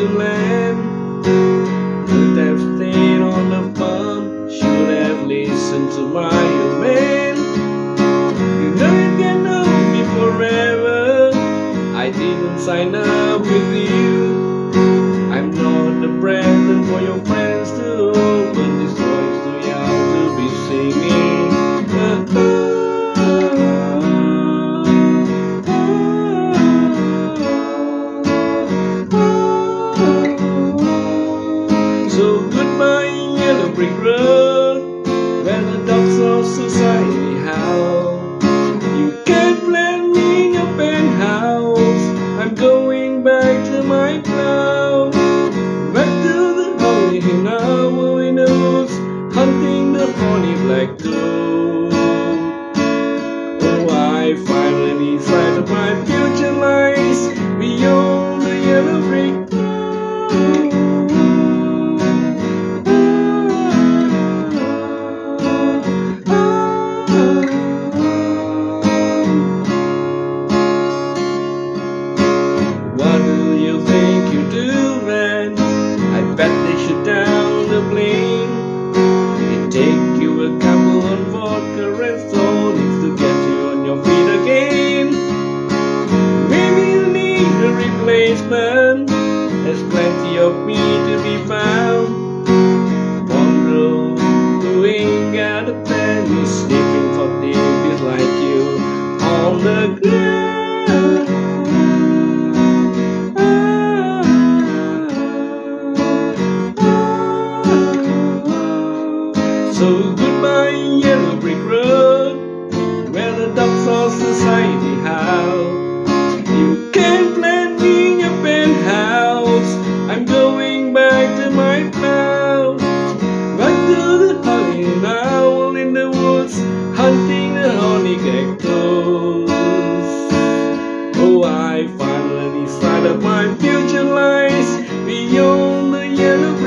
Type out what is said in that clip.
to land. Could have stayed on the farm, should have listened to my command. You know you can know me forever. I didn't sign up with you. Goodbye, yellow brick road, where the dogs of society howl. You can't blame me in your penthouse. I'm going back to my cloud. Back to the holy hill in the woods, hunting the horny black toad. Oh, I finally find my future lies beyond bet they should down the plane. It take you a couple of vodka and tonics to get you on your feet again. Maybe you need a replacement. There's plenty of me to be found. One who ain't got a penny, sleeping for days like you on the ground. fine yellow brick road where the ducks of society howl. You can plant me in your penthouse. I'm going back to my town, back to the hunting owl in the woods, hunting the honey geckos. Oh, I finally signed up my future lies beyond the yellow.